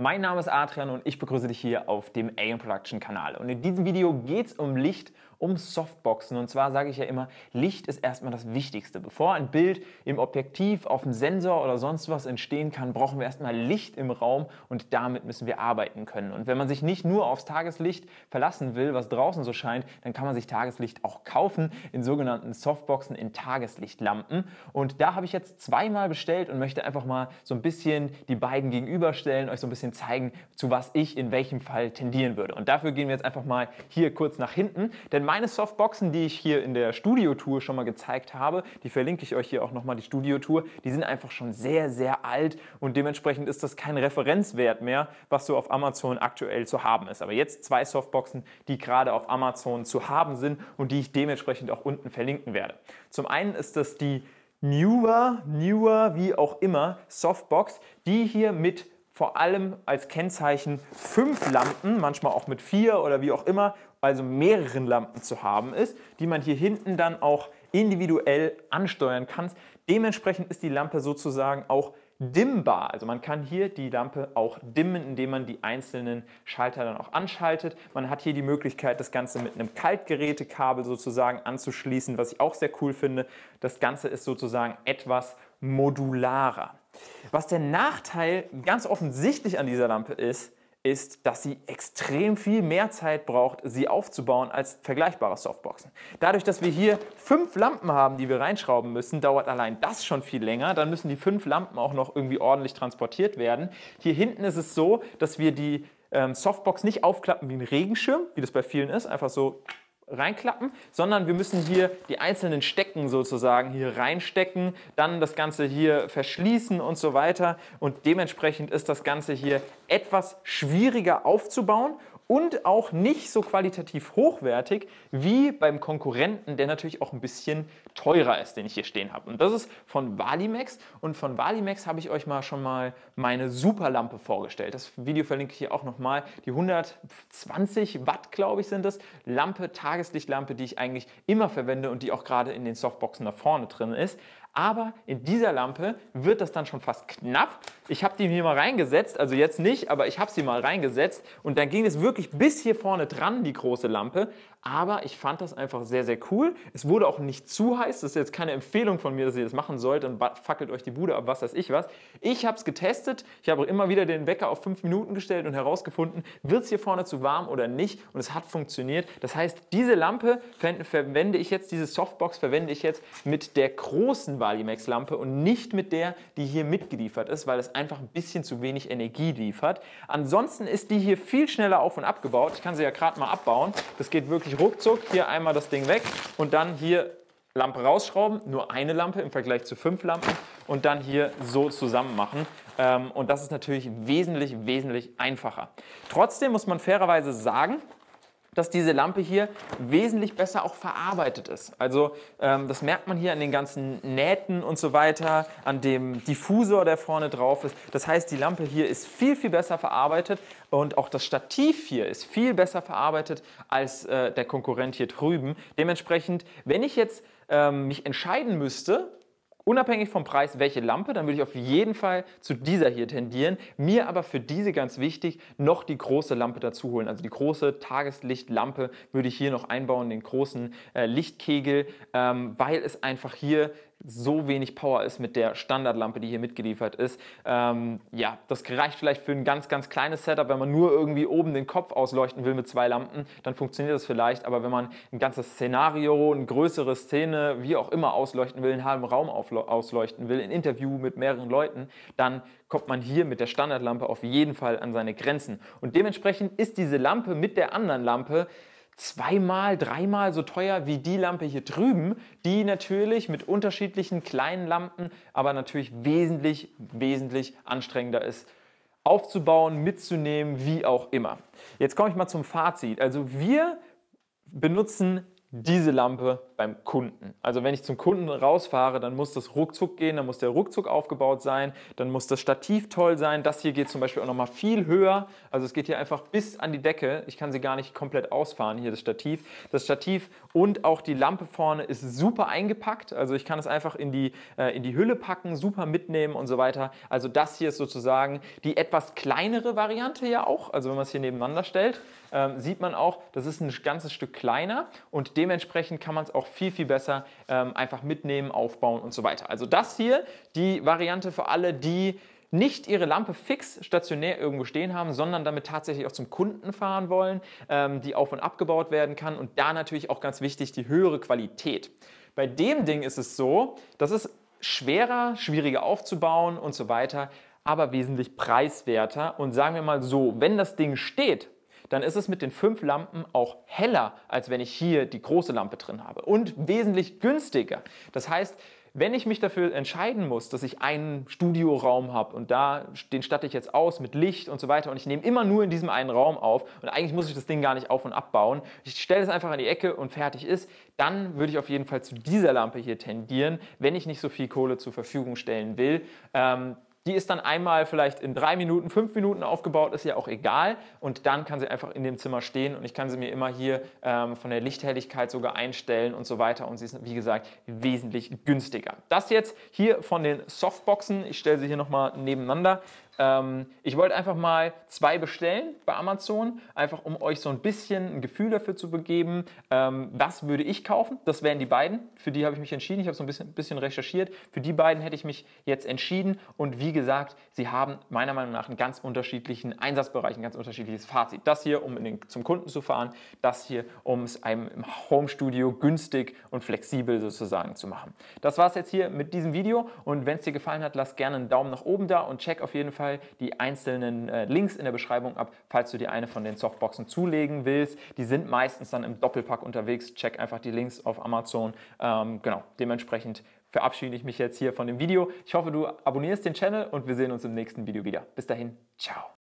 Mein Name ist Adrian und ich begrüße dich hier auf dem AM Production Kanal. Und in diesem Video geht es um Licht, um Softboxen. Und zwar sage ich ja immer, Licht ist erstmal das Wichtigste. Bevor ein Bild im Objektiv, auf dem Sensor oder sonst was entstehen kann, brauchen wir erstmal Licht im Raum und damit müssen wir arbeiten können. Und wenn man sich nicht nur aufs Tageslicht verlassen will, was draußen so scheint, dann kann man sich Tageslicht auch kaufen in sogenannten Softboxen, in Tageslichtlampen. Und da habe ich jetzt zweimal bestellt und möchte einfach mal so ein bisschen die beiden gegenüberstellen, euch so ein bisschen zeigen, zu was ich in welchem Fall tendieren würde. Und dafür gehen wir jetzt einfach mal hier kurz nach hinten, denn meine Softboxen, die ich hier in der Studiotour schon mal gezeigt habe, die verlinke ich euch hier auch nochmal, die Studiotour, die sind einfach schon sehr, sehr alt und dementsprechend ist das kein Referenzwert mehr, was so auf Amazon aktuell zu haben ist. Aber jetzt zwei Softboxen, die gerade auf Amazon zu haben sind und die ich dementsprechend auch unten verlinken werde. Zum einen ist das die Newer, Newer, wie auch immer, Softbox, die hier mit vor allem als Kennzeichen fünf Lampen, manchmal auch mit vier oder wie auch immer, also mehreren Lampen zu haben ist, die man hier hinten dann auch individuell ansteuern kann. Dementsprechend ist die Lampe sozusagen auch dimmbar. Also man kann hier die Lampe auch dimmen, indem man die einzelnen Schalter dann auch anschaltet. Man hat hier die Möglichkeit, das Ganze mit einem Kaltgerätekabel sozusagen anzuschließen, was ich auch sehr cool finde. Das Ganze ist sozusagen etwas modularer. Was der Nachteil ganz offensichtlich an dieser Lampe ist, ist, dass sie extrem viel mehr Zeit braucht, sie aufzubauen als vergleichbare Softboxen. Dadurch, dass wir hier fünf Lampen haben, die wir reinschrauben müssen, dauert allein das schon viel länger. Dann müssen die fünf Lampen auch noch irgendwie ordentlich transportiert werden. Hier hinten ist es so, dass wir die ähm, Softbox nicht aufklappen wie ein Regenschirm, wie das bei vielen ist, einfach so reinklappen, sondern wir müssen hier die einzelnen Stecken sozusagen hier reinstecken, dann das Ganze hier verschließen und so weiter. Und dementsprechend ist das Ganze hier etwas schwieriger aufzubauen und auch nicht so qualitativ hochwertig wie beim Konkurrenten, der natürlich auch ein bisschen teurer ist, den ich hier stehen habe. Und das ist von Valimax und von Valimax habe ich euch mal schon mal meine Superlampe vorgestellt. Das Video verlinke ich hier auch nochmal. Die 120 Watt, glaube ich, sind das. Lampe, Tageslichtlampe, die ich eigentlich immer verwende und die auch gerade in den Softboxen da vorne drin ist. Aber in dieser Lampe wird das dann schon fast knapp. Ich habe die hier mal reingesetzt, also jetzt nicht, aber ich habe sie mal reingesetzt und dann ging es wirklich bis hier vorne dran, die große Lampe. Aber ich fand das einfach sehr, sehr cool. Es wurde auch nicht zu heiß. Das ist jetzt keine Empfehlung von mir, dass ihr das machen sollt und fackelt euch die Bude ab, was weiß ich was. Ich habe es getestet. Ich habe immer wieder den Wecker auf fünf Minuten gestellt und herausgefunden, wird es hier vorne zu warm oder nicht. Und es hat funktioniert. Das heißt, diese Lampe verwende ich jetzt, diese Softbox verwende ich jetzt mit der großen Valimax-Lampe und nicht mit der, die hier mitgeliefert ist, weil es einfach ein bisschen zu wenig Energie liefert. Ansonsten ist die hier viel schneller auf und abgebaut. Ich kann sie ja gerade mal abbauen. Das geht wirklich ruckzuck. Hier einmal das Ding weg und dann hier Lampe rausschrauben, nur eine Lampe im Vergleich zu fünf Lampen und dann hier so zusammen machen. Ähm, und das ist natürlich wesentlich, wesentlich einfacher. Trotzdem muss man fairerweise sagen, dass diese Lampe hier wesentlich besser auch verarbeitet ist. Also ähm, das merkt man hier an den ganzen Nähten und so weiter, an dem Diffusor, der vorne drauf ist. Das heißt, die Lampe hier ist viel, viel besser verarbeitet und auch das Stativ hier ist viel besser verarbeitet als äh, der Konkurrent hier drüben. Dementsprechend, wenn ich jetzt ähm, mich entscheiden müsste, Unabhängig vom Preis, welche Lampe, dann würde ich auf jeden Fall zu dieser hier tendieren. Mir aber für diese ganz wichtig, noch die große Lampe dazu holen. Also die große Tageslichtlampe würde ich hier noch einbauen, den großen äh, Lichtkegel, ähm, weil es einfach hier so wenig Power ist mit der Standardlampe, die hier mitgeliefert ist. Ähm, ja, das reicht vielleicht für ein ganz, ganz kleines Setup. Wenn man nur irgendwie oben den Kopf ausleuchten will mit zwei Lampen, dann funktioniert das vielleicht. Aber wenn man ein ganzes Szenario, eine größere Szene, wie auch immer ausleuchten will, einen halben Raum ausleuchten will, ein Interview mit mehreren Leuten, dann kommt man hier mit der Standardlampe auf jeden Fall an seine Grenzen. Und dementsprechend ist diese Lampe mit der anderen Lampe zweimal, dreimal so teuer wie die Lampe hier drüben, die natürlich mit unterschiedlichen kleinen Lampen, aber natürlich wesentlich, wesentlich anstrengender ist aufzubauen, mitzunehmen, wie auch immer. Jetzt komme ich mal zum Fazit. Also wir benutzen diese Lampe beim Kunden. Also wenn ich zum Kunden rausfahre, dann muss das ruckzuck gehen, dann muss der ruckzuck aufgebaut sein, dann muss das Stativ toll sein. Das hier geht zum Beispiel auch nochmal viel höher. Also es geht hier einfach bis an die Decke. Ich kann sie gar nicht komplett ausfahren, hier das Stativ. Das Stativ und auch die Lampe vorne ist super eingepackt. Also ich kann es einfach in die, äh, in die Hülle packen, super mitnehmen und so weiter. Also das hier ist sozusagen die etwas kleinere Variante ja auch. Also wenn man es hier nebeneinander stellt, ähm, sieht man auch, das ist ein ganzes Stück kleiner und dementsprechend kann man es auch viel, viel besser ähm, einfach mitnehmen, aufbauen und so weiter. Also das hier, die Variante für alle, die nicht ihre Lampe fix stationär irgendwo stehen haben, sondern damit tatsächlich auch zum Kunden fahren wollen, ähm, die auf und abgebaut werden kann und da natürlich auch ganz wichtig die höhere Qualität. Bei dem Ding ist es so, das ist schwerer, schwieriger aufzubauen und so weiter, aber wesentlich preiswerter und sagen wir mal so, wenn das Ding steht, dann ist es mit den fünf Lampen auch heller, als wenn ich hier die große Lampe drin habe und wesentlich günstiger. Das heißt, wenn ich mich dafür entscheiden muss, dass ich einen Studioraum habe und da den statte ich jetzt aus mit Licht und so weiter und ich nehme immer nur in diesem einen Raum auf und eigentlich muss ich das Ding gar nicht auf und abbauen, ich stelle es einfach an die Ecke und fertig ist, dann würde ich auf jeden Fall zu dieser Lampe hier tendieren, wenn ich nicht so viel Kohle zur Verfügung stellen will. Ähm, die ist dann einmal vielleicht in drei Minuten, fünf Minuten aufgebaut, ist ja auch egal. Und dann kann sie einfach in dem Zimmer stehen und ich kann sie mir immer hier ähm, von der Lichthelligkeit sogar einstellen und so weiter. Und sie ist, wie gesagt, wesentlich günstiger. Das jetzt hier von den Softboxen. Ich stelle sie hier nochmal nebeneinander. Ähm, ich wollte einfach mal zwei bestellen bei Amazon, einfach um euch so ein bisschen ein Gefühl dafür zu begeben, ähm, was würde ich kaufen. Das wären die beiden. Für die habe ich mich entschieden. Ich habe so ein bisschen, bisschen recherchiert. Für die beiden hätte ich mich jetzt entschieden. Und wie gesagt, sie haben meiner Meinung nach einen ganz unterschiedlichen Einsatzbereich, ein ganz unterschiedliches Fazit. Das hier, um den, zum Kunden zu fahren. Das hier, um es einem im Homestudio günstig und flexibel sozusagen zu machen. Das war es jetzt hier mit diesem Video. Und wenn es dir gefallen hat, lass gerne einen Daumen nach oben da und check auf jeden Fall Fall die einzelnen äh, Links in der Beschreibung ab, falls du dir eine von den Softboxen zulegen willst. Die sind meistens dann im Doppelpack unterwegs. Check einfach die Links auf Amazon. Ähm, genau, dementsprechend verabschiede ich mich jetzt hier von dem Video. Ich hoffe, du abonnierst den Channel und wir sehen uns im nächsten Video wieder. Bis dahin, ciao.